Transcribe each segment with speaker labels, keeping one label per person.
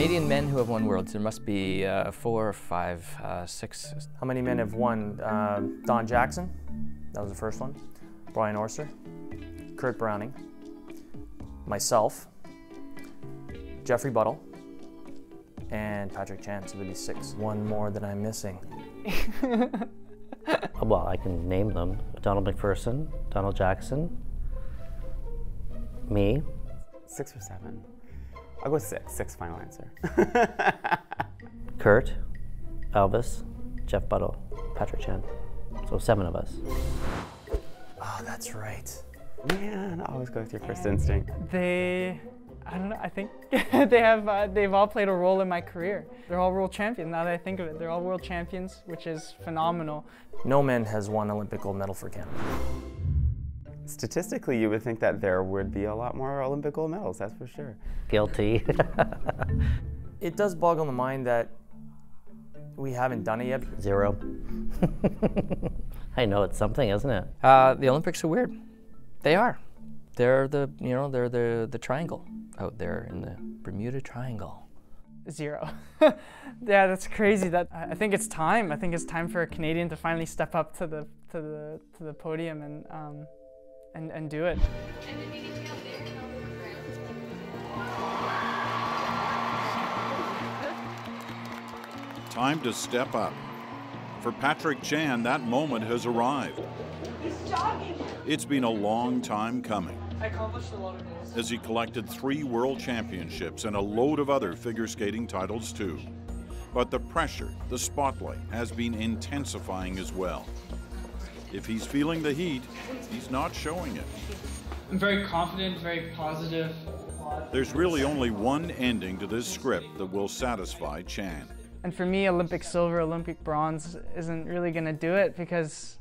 Speaker 1: Canadian men who have won worlds, there must be uh, four, five, uh, six.
Speaker 2: How many men have won? Uh, Don Jackson, that was the first one. Brian Orser, Kurt Browning, myself, Jeffrey Buttle, and Patrick Chan, so there'd be six. One more that I'm missing.
Speaker 3: well, I can name them. Donald McPherson, Donald Jackson, me.
Speaker 4: Six or seven. I'll go six. Six final answer.
Speaker 3: Kurt, Elvis, Jeff Buttle, Patrick Chan. So seven of us.
Speaker 2: Oh, that's right.
Speaker 4: Man, I always go with your first instinct.
Speaker 5: They, I don't know. I think they have. Uh, they've all played a role in my career. They're all world champions. Now that I think of it, they're all world champions, which is phenomenal.
Speaker 2: No man has won Olympic gold medal for Canada.
Speaker 4: Statistically, you would think that there would be a lot more Olympic gold medals. That's for sure.
Speaker 3: Guilty.
Speaker 2: it does boggle the mind that we haven't done it yet.
Speaker 3: Zero. I know it's something, isn't it?
Speaker 1: Uh, the Olympics are weird. They are. They're the you know they're the the triangle out there in the Bermuda Triangle.
Speaker 5: Zero. yeah, that's crazy. That I think it's time. I think it's time for a Canadian to finally step up to the to the to the podium and um, and and do it.
Speaker 6: Time to step up. For Patrick Chan, that moment has arrived. It's been a long time coming.
Speaker 5: I accomplished a lot of goals.
Speaker 6: As he collected three world championships and a load of other figure skating titles, too. But the pressure, the spotlight, has been intensifying as well. If he's feeling the heat, he's not showing it.
Speaker 5: I'm very confident, very positive.
Speaker 6: There's really only one ending to this script that will satisfy Chan.
Speaker 5: And for me, Olympic silver, Olympic bronze isn't really going to do it because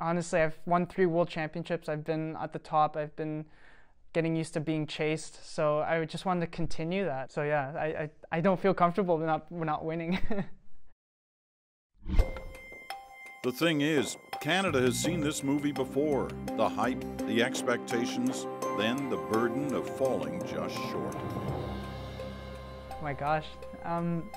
Speaker 5: honestly, I've won three world championships. I've been at the top. I've been getting used to being chased. So I just wanted to continue that. So yeah, I, I, I don't feel comfortable with not, not winning.
Speaker 6: the thing is, Canada has seen this movie before. The hype, the expectations, then the burden of falling just short.
Speaker 5: Oh my gosh. Um,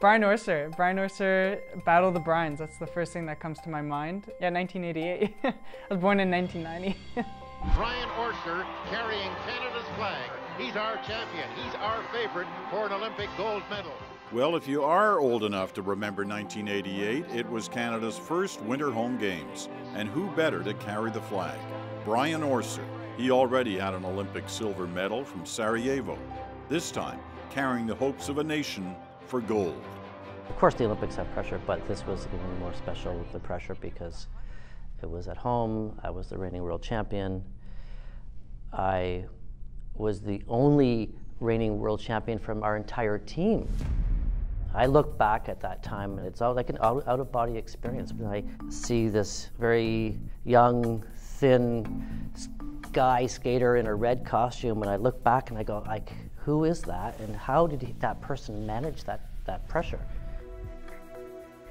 Speaker 5: Brian Orser. Brian Orser, Battle of the Brians. That's the first thing that comes to my mind. Yeah, 1988. I was born in 1990.
Speaker 7: Brian Orser carrying Canada's flag. He's our champion. He's our favorite for an Olympic gold medal.
Speaker 6: Well, if you are old enough to remember 1988, it was Canada's first Winter Home Games. And who better to carry the flag? Brian Orser. He already had an Olympic silver medal from Sarajevo. This time, carrying the hopes of a nation for gold.
Speaker 3: Of course, the Olympics have pressure, but this was even more special with the pressure because it was at home. I was the reigning world champion. I was the only reigning world champion from our entire team. I look back at that time and it's all like an out, out of body experience. When I see this very young, thin guy skater in a red costume, and I look back and I go, like, who is that, and how did he, that person manage that that pressure?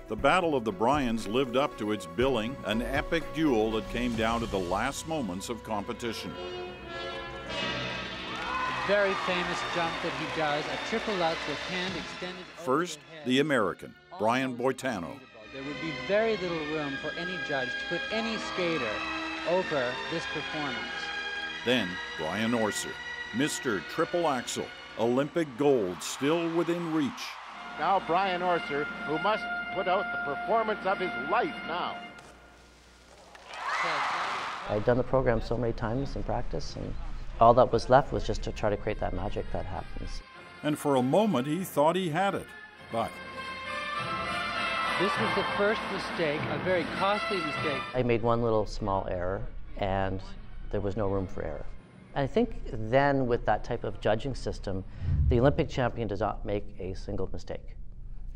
Speaker 6: The Battle of the Brians lived up to its billing, an epic duel that came down to the last moments of competition.
Speaker 8: Very famous jump that he does, a triple out with hand extended.
Speaker 6: First, the American, Brian Boitano.
Speaker 8: There would be very little room for any judge to put any skater over this performance.
Speaker 6: Then, Brian Orser, Mr. Triple Axel, Olympic gold still within reach.
Speaker 7: Now Brian Orser, who must put out the performance of his life now.
Speaker 3: I'd done the program so many times in practice, and all that was left was just to try to create that magic that happens.
Speaker 6: And for a moment, he thought he had it, but.
Speaker 8: This was the first mistake, a very costly mistake.
Speaker 3: I made one little small error, and there was no room for error. And I think then, with that type of judging system, the Olympic champion does not make a single mistake.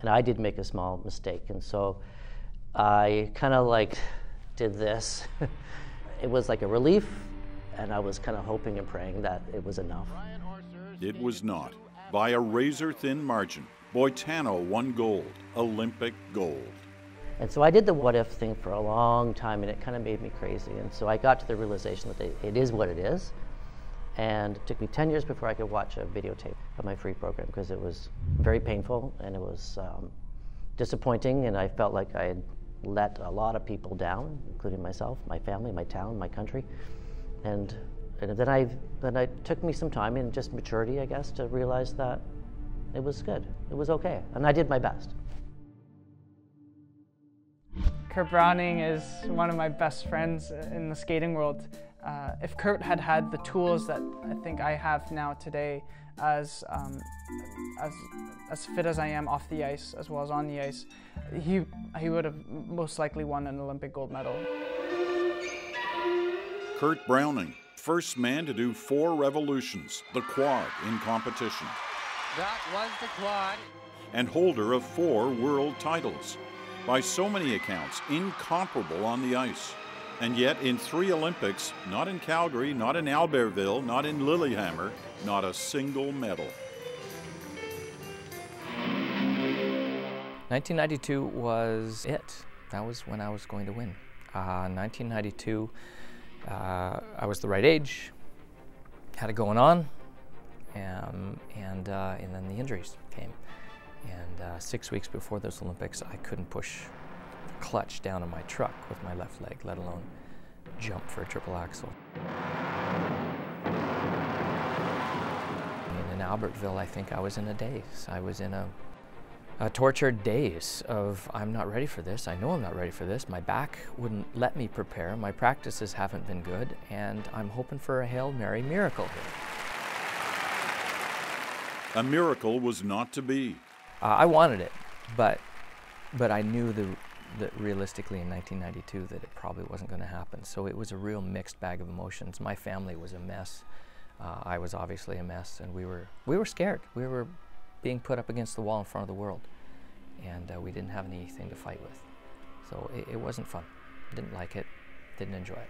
Speaker 3: And I did make a small mistake, and so I kind of like did this. it was like a relief, and I was kind of hoping and praying that it was enough.
Speaker 6: It was not. By a razor thin margin, Boitano won gold, Olympic gold.
Speaker 3: And so I did the what if thing for a long time, and it kind of made me crazy. And so I got to the realization that it is what it is, And it took me 10 years before I could watch a videotape of my free program because it was very painful and it was um, disappointing, and I felt like I had let a lot of people down, including myself, my family, my town, my country. And, and then I then it took me some time and just maturity, I guess, to realize that it was good. It was okay. And I did my best.
Speaker 5: Kurt Browning is one of my best friends in the skating world. Uh, if Kurt had had the tools that I think I have now today, as um, as as fit as I am off the ice as well as on the ice, he he would have most likely won an Olympic gold medal.
Speaker 6: Kurt Browning, first man to do four revolutions, the quad in competition.
Speaker 8: That was the quad.
Speaker 6: And holder of four world titles. By so many accounts, incomparable on the ice. And yet, in three Olympics, not in Calgary, not in Albertville, not in Lillehammer, not a single medal.
Speaker 1: 1992 was it. That was when I was going to win. Uh, 1992, uh, I was the right age, had it going on, um, and, uh, and then the injuries came. And uh, six weeks before those Olympics, I couldn't push the clutch down on my truck with my left leg, let alone jump for a triple axel. And in Albertville, I think I was in a daze. I was in a, a tortured daze of I'm not ready for this. I know I'm not ready for this. My back wouldn't let me prepare. My practices haven't been good, and I'm hoping for a Hail Mary miracle here.
Speaker 6: A miracle was not to be.
Speaker 1: Uh, I wanted it, but but I knew the, that realistically in 1992 that it probably wasn't going to happen. So it was a real mixed bag of emotions. My family was a mess. Uh, I was obviously a mess, and we were we were scared. We were being put up against the wall in front of the world, and uh, we didn't have anything to fight with. So it, it wasn't fun. Didn't like it. Didn't enjoy it.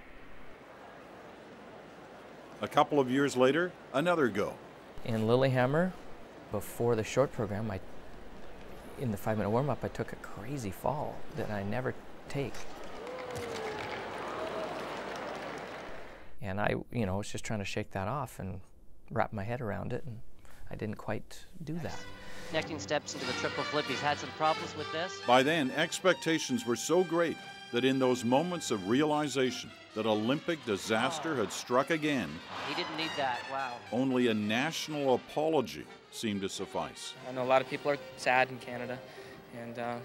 Speaker 6: A couple of years later, another go.
Speaker 1: In Lillehammer, before the short program, I in the five minute warm up, I took a crazy fall that I never take. And I, you know, was just trying to shake that off and wrap my head around it, and I didn't quite do that.
Speaker 3: Connecting steps into the triple flip. He's had some problems with this.
Speaker 6: By then, expectations were so great that in those moments of realization that Olympic disaster had struck again,
Speaker 3: He didn't need that. Wow.
Speaker 6: only a national apology seemed to suffice.
Speaker 9: I know a lot of people are sad in Canada, and uh,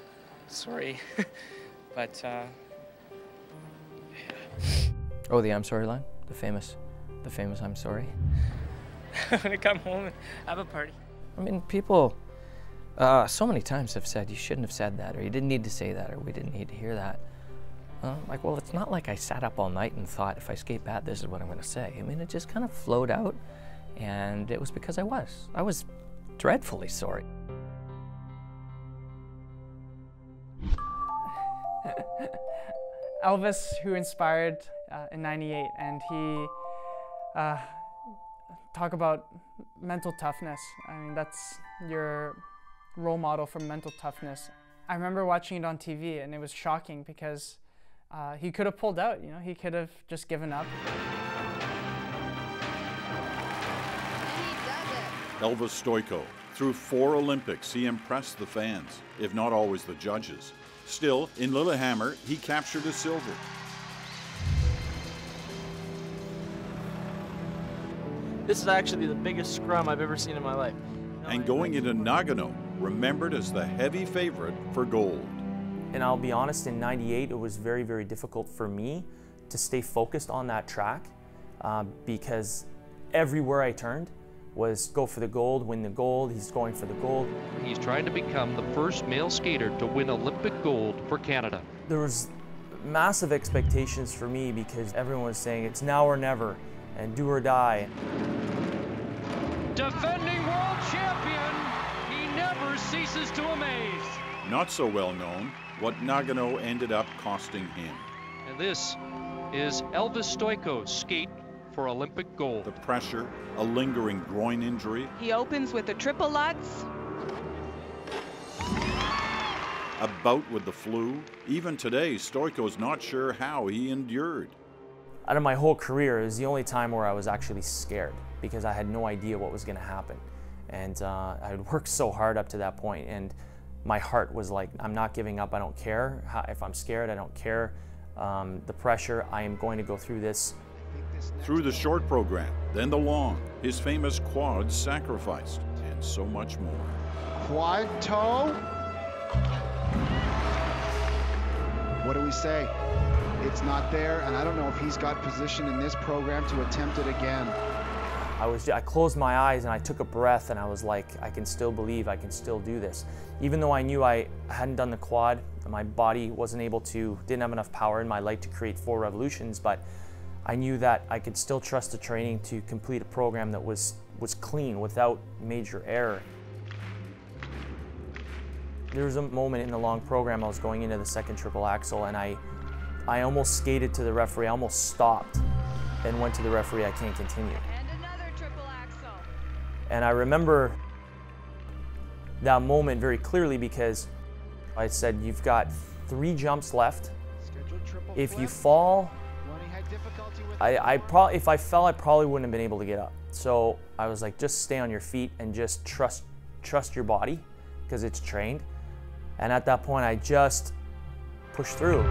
Speaker 9: sorry, but uh,
Speaker 1: Oh, the I'm sorry line, the famous, the famous I'm sorry.
Speaker 9: I'm gonna come home and have a party.
Speaker 1: I mean, people uh, so many times have said you shouldn't have said that, or you didn't need to say that, or we didn't need to hear that. Uh, like, well, it's not like I sat up all night and thought if I skate bad, this is what I'm going to say. I mean, it just kind of flowed out, and it was because I was. I was dreadfully sorry.
Speaker 5: Elvis, who inspired uh, in '98, and he uh, talk about mental toughness. I mean, that's your role model for mental toughness. I remember watching it on TV, and it was shocking because uh, he could have pulled out. You know, he could have just given up.
Speaker 6: Elvis Stojko. Through four Olympics, he impressed the fans, if not always the judges. Still, in Lillehammer, he captured a silver.
Speaker 10: This is actually the biggest scrum I've ever seen in my life.
Speaker 6: And going into Nagano, remembered as the heavy favorite for gold.
Speaker 2: And I'll be honest, in 98, it was very, very difficult for me to stay focused on that track uh, because everywhere I turned was go for the gold, win the gold, he's going for the gold.
Speaker 11: He's trying to become the first male skater to win Olympic gold for Canada.
Speaker 2: There was massive expectations for me because everyone was saying it's now or never and do or die.
Speaker 11: Defending world champion, he never ceases to amaze.
Speaker 6: Not so well known, what Nagano ended up costing him.
Speaker 11: And this is Elvis Stojko's skate for Olympic gold.
Speaker 6: The pressure, a lingering groin injury,
Speaker 12: He opens with a triple Lutz.
Speaker 6: a bout with the flu. Even today, Stojko's not sure how he endured.
Speaker 2: out of my whole career, it was the only time where I was actually scared because I had no idea what was going to happen. And uh, I had worked so hard up to that point, and my heart was like, I'm not giving up. I don't care. How, if I'm scared, I don't care. Um, the pressure, I am going to go through this.
Speaker 6: Through the short program, then the long, his famous quad sacrificed, and so much more.
Speaker 13: Quad toe. What do we say? It's not there, and I don't know if he's got position in this program to attempt it again.
Speaker 2: I was I closed my eyes and I took a breath and I was like, I can still believe, I can still do this. Even though I knew I hadn't done the quad, my body wasn't able to, didn't have enough power in my leg to create four revolutions, but I knew that I could still trust the training to complete a program that was, was clean without major error. There was a moment in the long program I was going into the second triple axel and I, I almost skated to the referee, I almost stopped and went to the referee, I can't continue. And I remember that moment very clearly because I said, You've got three jumps left. If you fall, I, I probably if I fell, I probably wouldn't have been able to get up. So I was like, just stay on your feet and just trust trust your body because it's trained. And at that point, I just pushed through.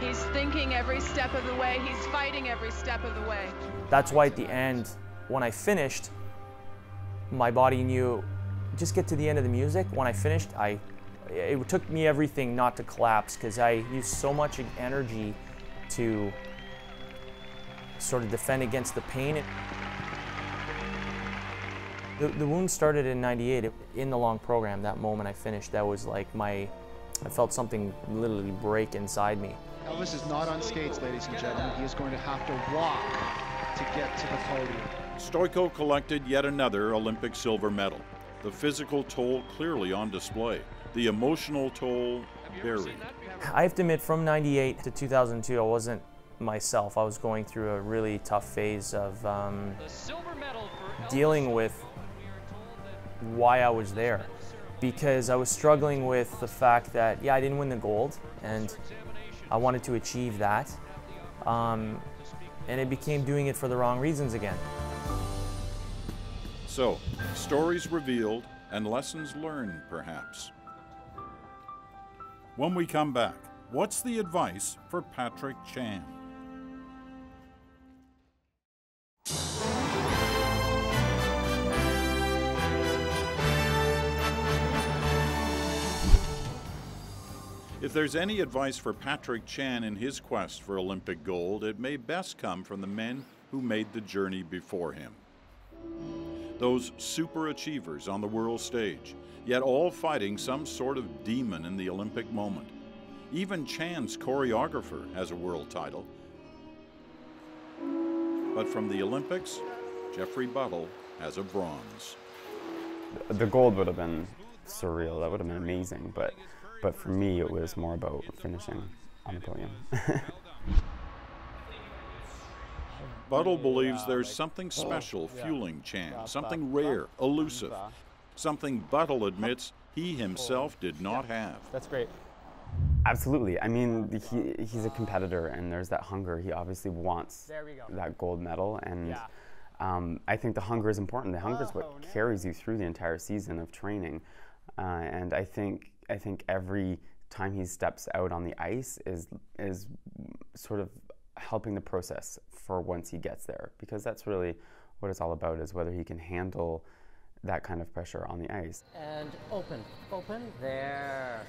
Speaker 12: He's thinking every step of the way. He's fighting every step of the way.
Speaker 2: That's why at the end, when I finished, my body knew just get to the end of the music. When I finished, I it took me everything not to collapse because I used so much energy to sort of defend against the pain. The, the wound started in 98 in the long program. That moment I finished, that was like my, I felt something literally break inside me.
Speaker 13: Elvis is not on skates, ladies and gentlemen. He is going to have to walk to get to the podium.
Speaker 6: Stojko collected yet another Olympic silver medal. The physical toll clearly on display, the emotional toll buried.
Speaker 2: I have to admit, from 98 to 2002, I wasn't myself. I was going through a really tough phase of um, dealing with why I was there. Because I was struggling with the fact that, yeah, I didn't win the gold, and I wanted to achieve that. Um, and it became doing it for the wrong reasons again.
Speaker 6: So, stories revealed and lessons learned, perhaps. When we come back, what's the advice for Patrick Chan? If there's any advice for Patrick Chan in his quest for Olympic gold, it may best come from the men who made the journey before him. Those super achievers on the world stage, yet all fighting some sort of demon in the Olympic moment. Even Chan's choreographer has a world title. But from the Olympics, Jeffrey Buttle has a bronze.
Speaker 4: The gold would have been surreal. That would have been amazing. But, but for me, it was more about finishing on the podium.
Speaker 6: Buttle believes there's something special fueling Chan, something rare, elusive, something Buttle admits he himself did not have.
Speaker 2: That's great.
Speaker 4: Absolutely. I mean, he, he's a competitor, and there's that hunger. He obviously wants that gold medal, and yeah. um, I think the hunger is important. The hunger is what oh, carries you through the entire season of training, uh, and I think I think every time he steps out on the ice is is sort of helping the process for once he gets there, because that's really what it's all about: is whether he can handle that kind of pressure on the ice.
Speaker 3: And open, open there.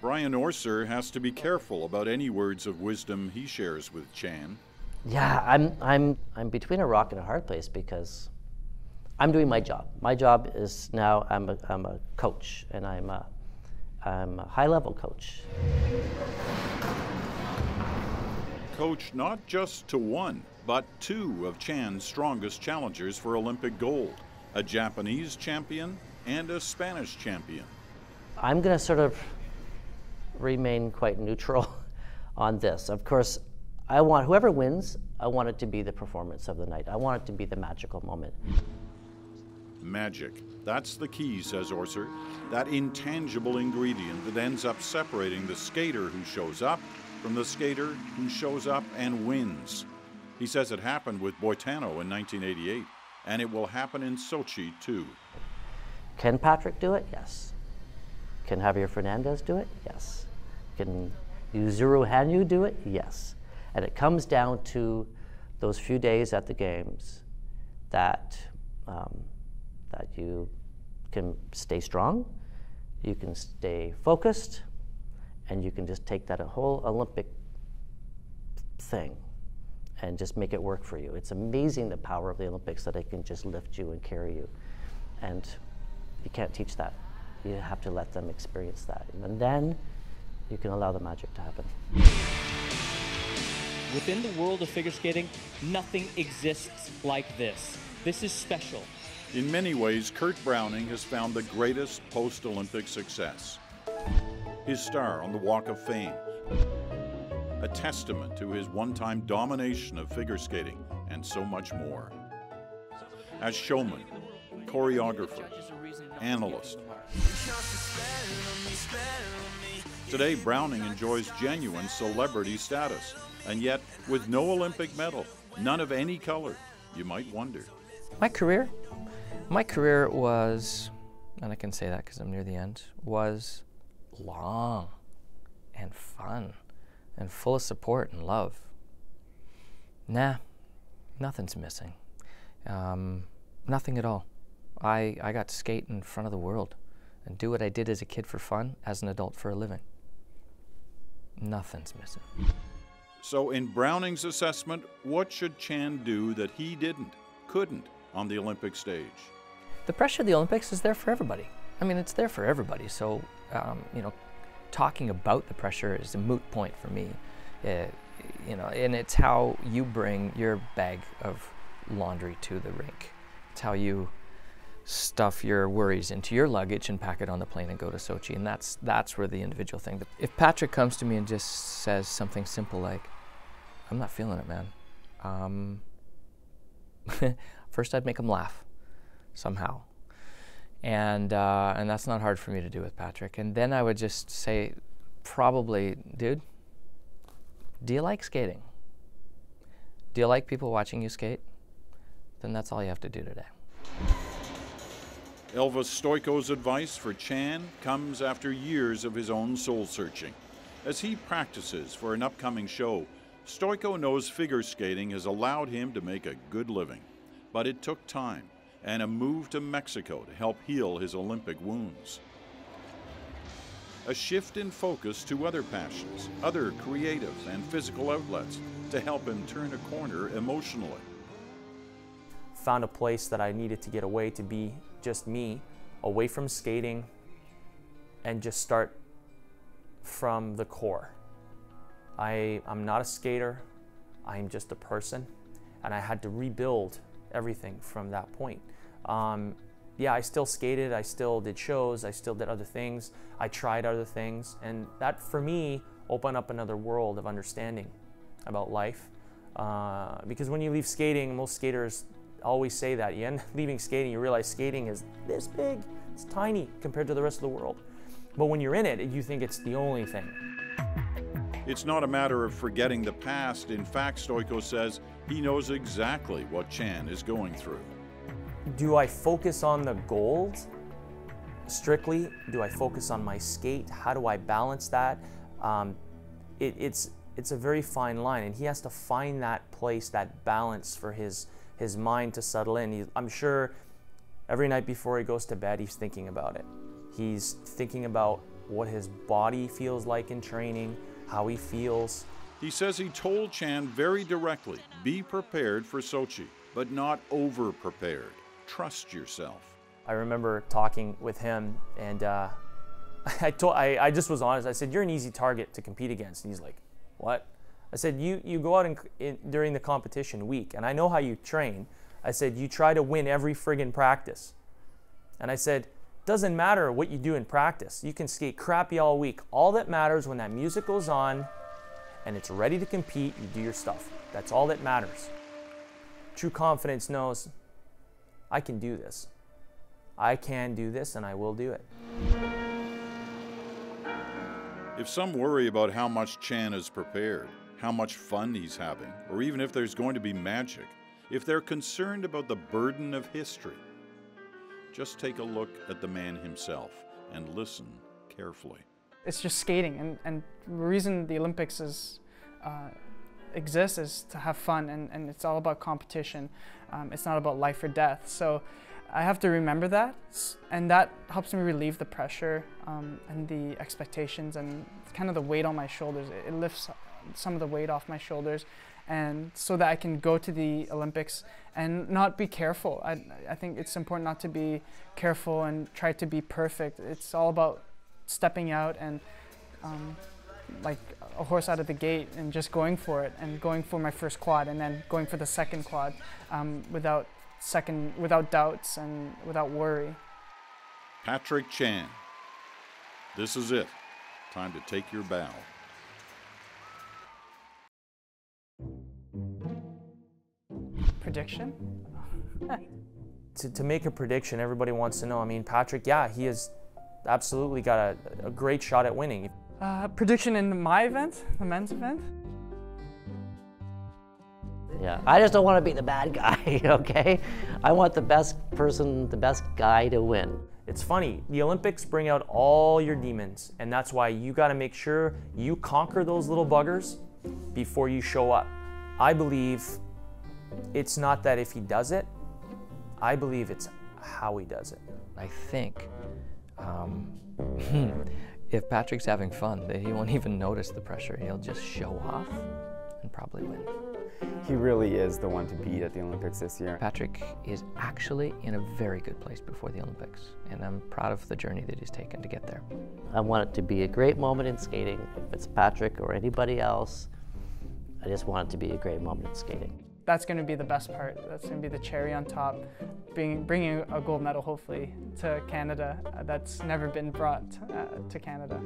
Speaker 6: Brian Orser has to be careful about any words of wisdom he shares with Chan.
Speaker 3: Yeah, I'm, I'm, I'm between a rock and a hard place because I'm doing my job. My job is now I'm a, I'm a coach and I'm a, I'm a high level coach.
Speaker 6: Coach not just to one, but two of Chan's strongest challengers for Olympic gold a Japanese champion and a Spanish champion.
Speaker 3: I'm going to sort of remain quite neutral on this. Of course, I want whoever wins, I want it to be the performance of the night. I want it to be the magical moment.
Speaker 6: Magic. That's the key, says Orser. That intangible ingredient that ends up separating the skater who shows up from the skater who shows up and wins. He says it happened with Boitano in 1988, and it will happen in Sochi too.
Speaker 3: Can Patrick do it? Yes. Can Javier Fernandez do it? Yes. Can Yuzuru Hanyu do it? Yes. And it comes down to those few days at the games that, um, that you can stay strong, you can stay focused, and you can just take that whole Olympic thing and just make it work for you. It's amazing the power of the Olympics that it can just lift you and carry you. And you can't teach that. You have to let them experience that. And then you can allow the magic to happen.
Speaker 14: Within the world of figure skating, nothing exists like this. This is special.
Speaker 6: In many ways, Kurt Browning has found the greatest post Olympic success. His star on the Walk of Fame, a testament to his one time domination of figure skating, and so much more. As showman, choreographer, analyst. Today, Browning enjoys genuine celebrity status, and yet, with no Olympic medal, none of any color, you might wonder.
Speaker 1: My career? My career was, and I can say that because I'm near the end, was long and fun and full of support and love. Nah, nothing's missing. Um, nothing at all. I, I got to skate in front of the world and do what I did as a kid for fun, as an adult for a living. Nothing's missing.
Speaker 6: So, in Browning's assessment, what should Chan do that he didn't, couldn't on the Olympic stage?
Speaker 1: The pressure of the Olympics is there for everybody. I mean, it's there for everybody. So, um, you know, talking about the pressure is a moot point for me. Uh, you know, and it's how you bring your bag of laundry to the rink. It's how you stuff your worries into your luggage and pack it on the plane and go to Sochi. And that's that's where the individual thing. If Patrick comes to me and just says something simple like, "I'm not feeling it, man," um, first I'd make him laugh somehow, and uh, and that's not hard for me to do with Patrick. And then I would just say, probably, dude, do you like skating? Do you like people watching you skate? Then that's all you have to do today.
Speaker 6: Elvis Stojko's advice for Chan comes after years of his own soul searching. As he practices for an upcoming show, Stojko knows figure skating has allowed him to make a good living. But it took time and a move to Mexico to help heal his Olympic wounds. A shift in focus to other passions, other creative and physical outlets to help him turn a corner emotionally.
Speaker 2: Found a place that I needed to get away to be just me, away from skating, and just start from the core. I, I'm not a skater, I'm just a person, and I had to rebuild everything from that point. Um, yeah, I still skated, I still did shows, I still did other things, I tried other things, and that for me opened up another world of understanding about life. Uh, because when you leave skating, most skaters always say that. You end leaving skating, you realize skating is this big, it's tiny compared to the rest of the world. But when you're in it, you think it's the only thing.
Speaker 6: It's not a matter of forgetting the past. In fact, Stojko says he knows exactly what Chan is going through.
Speaker 2: Do I focus on the gold strictly? Do I focus on my skate? How do I balance that? Um, it, it's it's a very fine line, and he has to find that place, that balance for his his mind to settle in. He, I'm sure every night before he goes to bed, he's thinking about it. He's thinking about what his body feels like in training, how he feels.
Speaker 6: He says he told Chan very directly be prepared for Sochi, but not over prepared. Trust yourself.
Speaker 2: I remember talking with him, and uh, I, told, I, I just was honest. I said, You're an easy target to compete against. And he's like, What? I said, you, you go out in, in, during the competition week, and I know how you train. I said, you try to win every friggin' practice. And I said, doesn't matter what you do in practice. You can skate crappy all week. All that matters when that music goes on and it's ready to compete, you do your stuff. That's all that matters. True confidence knows, I can do this. I can do this and I will do it.
Speaker 6: If some worry about how much Chan is prepared, how much fun he's having, or even if there's going to be magic, if they're concerned about the burden of history, just take a look at the man himself and listen carefully.
Speaker 5: It's just skating, and, and the reason the Olympics is, uh, exists is to have fun, and, and it's all about competition. Um, it's not about life or death. So I have to remember that, and that helps me relieve the pressure um, and the expectations and kind of the weight on my shoulders. It, it lifts some of the weight off my shoulders, and so that I can go to the Olympics and not be careful. I, I think it's important not to be careful and try to be perfect. It's all about stepping out and um, like a horse out of the gate and just going for it and going for my first quad and then going for the second quad um, without second without doubts and without worry.
Speaker 6: Patrick Chan. This is it. Time to take your bow.
Speaker 5: Prediction?
Speaker 2: to, to make a prediction, everybody wants to know. I mean, Patrick, yeah, he has absolutely got a, a great shot at winning.
Speaker 5: Uh, prediction in my event, the men's event?
Speaker 3: Yeah, I just don't want to be the bad guy, okay? I want the best person, the best guy to win.
Speaker 2: It's funny, the Olympics bring out all your demons, and that's why you got to make sure you conquer those little buggers before you show up. I believe it's not that if he does it, I believe it's how he does it.
Speaker 1: I think um, if Patrick's having fun, he won't even notice the pressure. He'll just show off and probably win.
Speaker 4: He really is the one to beat at the Olympics this year.
Speaker 1: Patrick is actually in a very good place before the Olympics, and I'm proud of the journey that he's taken to get there.
Speaker 3: I want it to be a great moment in skating. If it's Patrick or anybody else, I just want it to be a great moment in skating
Speaker 5: that's going to be the best part. That's going to be the cherry on top, being, bringing a gold medal hopefully to Canada. Uh, that's never been brought uh, to Canada.